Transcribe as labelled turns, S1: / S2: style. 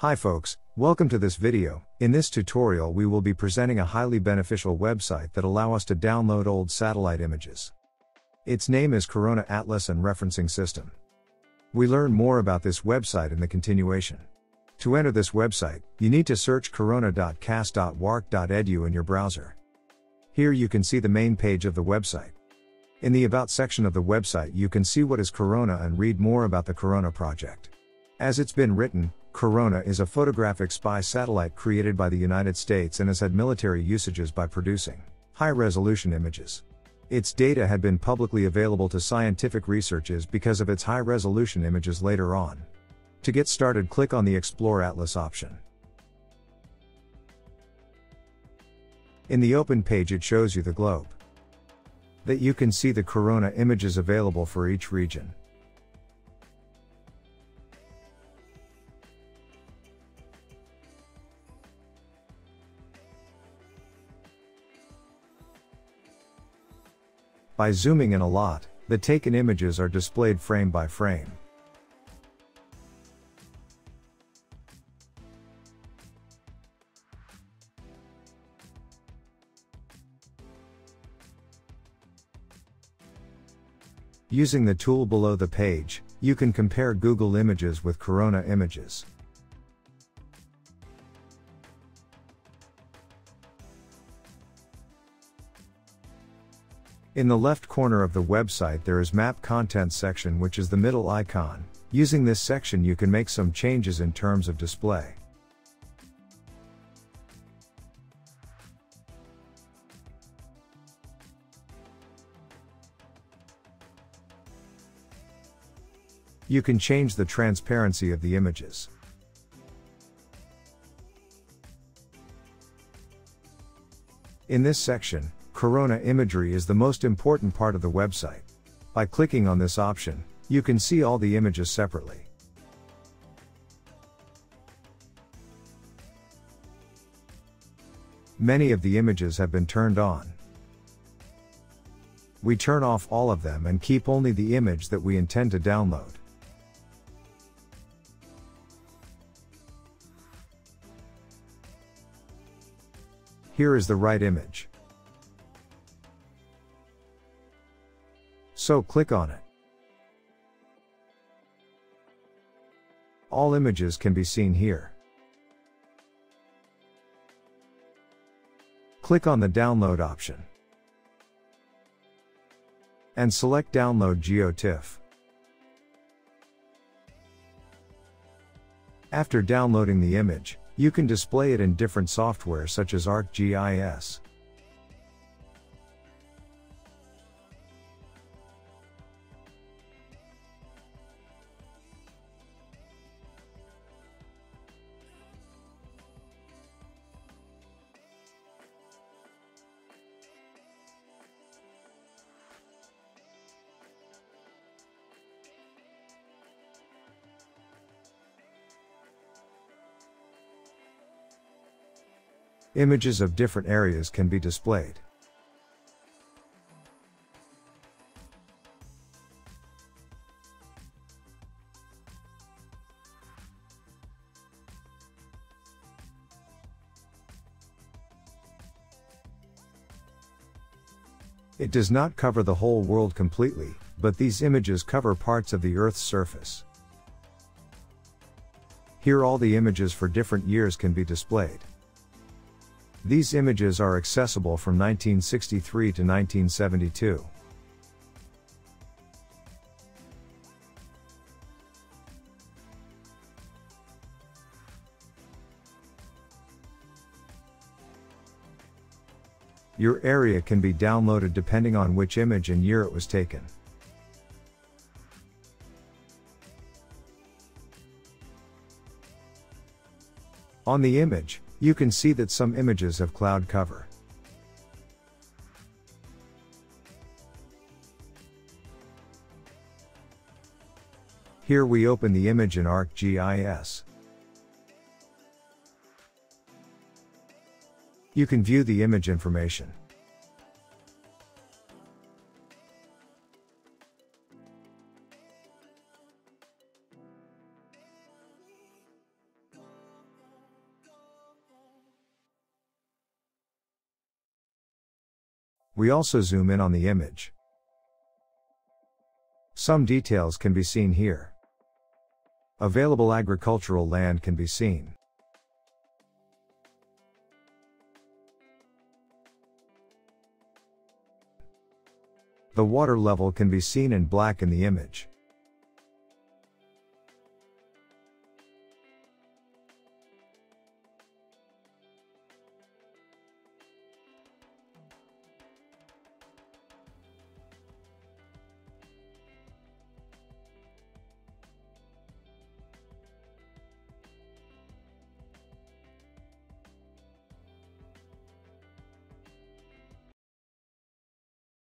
S1: Hi folks, welcome to this video. In this tutorial we will be presenting a highly beneficial website that allow us to download old satellite images. Its name is Corona Atlas and Referencing System. We learn more about this website in the continuation. To enter this website, you need to search corona.cast.uark.edu in your browser. Here you can see the main page of the website. In the About section of the website you can see what is Corona and read more about the Corona project. As it's been written, Corona is a photographic spy satellite created by the United States and has had military usages by producing high resolution images. Its data had been publicly available to scientific researchers because of its high resolution images later on. To get started, click on the Explore Atlas option. In the open page, it shows you the globe. That you can see the corona images available for each region. By zooming in a lot, the taken images are displayed frame by frame. Using the tool below the page, you can compare Google Images with Corona Images. In the left corner of the website there is Map Content section which is the middle icon. Using this section you can make some changes in terms of display. You can change the transparency of the images. In this section, Corona imagery is the most important part of the website. By clicking on this option, you can see all the images separately. Many of the images have been turned on. We turn off all of them and keep only the image that we intend to download. Here is the right image. So click on it. All images can be seen here. Click on the download option. And select download GeoTIFF. After downloading the image, you can display it in different software such as ArcGIS. Images of different areas can be displayed. It does not cover the whole world completely, but these images cover parts of the Earth's surface. Here all the images for different years can be displayed. These images are accessible from 1963 to 1972. Your area can be downloaded depending on which image and year it was taken. On the image, you can see that some images have cloud cover. Here we open the image in ArcGIS. You can view the image information. We also zoom in on the image. Some details can be seen here. Available agricultural land can be seen. The water level can be seen in black in the image.